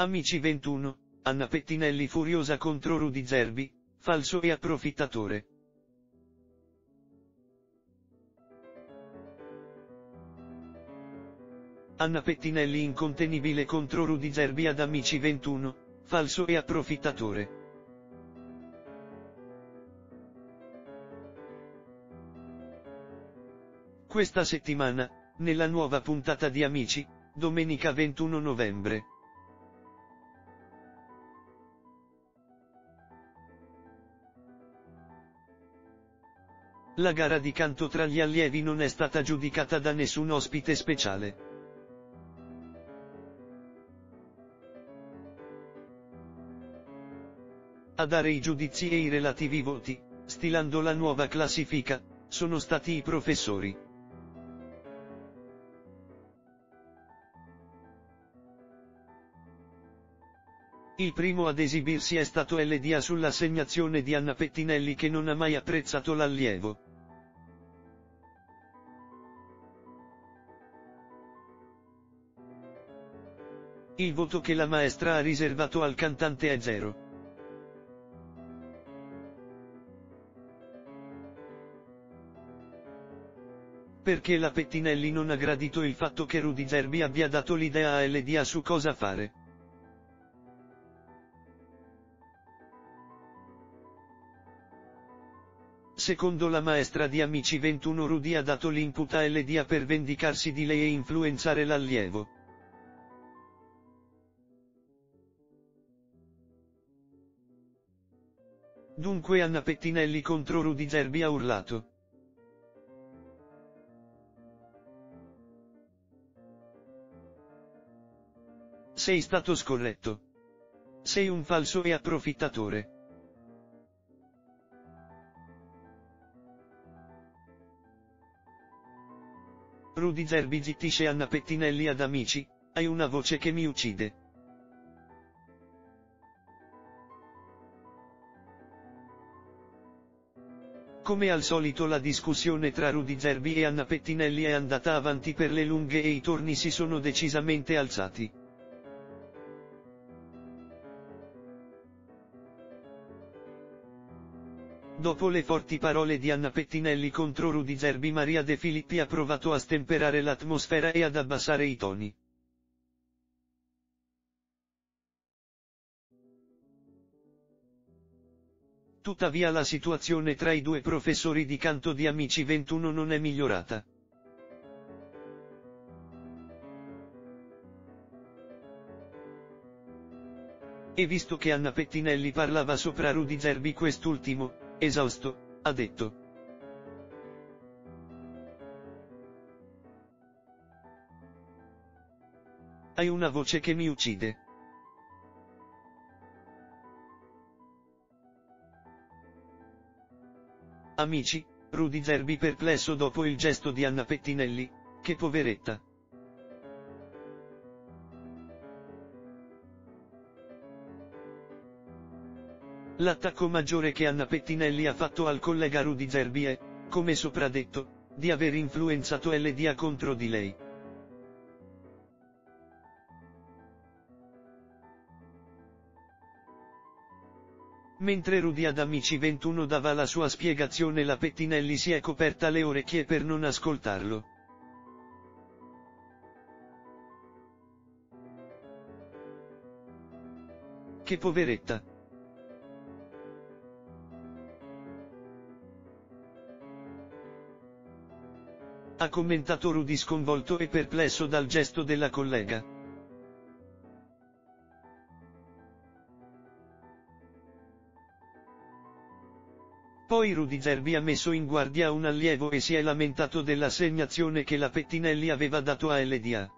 Amici 21, Anna Pettinelli furiosa contro Rudy Zerbi, falso e approfittatore. Anna Pettinelli incontenibile contro Rudy Zerbi ad Amici 21, falso e approfittatore. Questa settimana, nella nuova puntata di Amici, domenica 21 novembre. La gara di canto tra gli allievi non è stata giudicata da nessun ospite speciale. A dare i giudizi e i relativi voti, stilando la nuova classifica, sono stati i professori. Il primo ad esibirsi è stato LDA sull'assegnazione di Anna Pettinelli che non ha mai apprezzato l'allievo. Il voto che la maestra ha riservato al cantante è zero. Perché la Pettinelli non ha gradito il fatto che Rudy Zerbi abbia dato l'idea a LDA su cosa fare. Secondo la maestra di Amici 21 Rudy ha dato l'input a LDA per vendicarsi di lei e influenzare l'allievo. Dunque Anna Pettinelli contro Rudy Zerbi ha urlato. Sei stato scorretto. Sei un falso e approfittatore. Rudy Zerbi zittisce Anna Pettinelli ad amici, hai una voce che mi uccide. Come al solito la discussione tra Rudy Zerbi e Anna Pettinelli è andata avanti per le lunghe e i torni si sono decisamente alzati. Dopo le forti parole di Anna Pettinelli contro Rudy Zerbi Maria De Filippi ha provato a stemperare l'atmosfera e ad abbassare i toni. Tuttavia la situazione tra i due professori di canto di Amici 21 non è migliorata. E visto che Anna Pettinelli parlava sopra Rudy Zerbi quest'ultimo, esausto, ha detto. Hai una voce che mi uccide. Amici, Rudy Zerbi perplesso dopo il gesto di Anna Pettinelli, che poveretta. L'attacco maggiore che Anna Pettinelli ha fatto al collega Rudy Zerbi è, come sopra detto, di aver influenzato LDA contro di lei. Mentre Rudy ad Amici 21 dava la sua spiegazione la Pettinelli si è coperta le orecchie per non ascoltarlo. Che poveretta. Ha commentato Rudy sconvolto e perplesso dal gesto della collega. Poi Rudy Zerbi ha messo in guardia un allievo e si è lamentato dell'assegnazione che la Pettinelli aveva dato a LDA.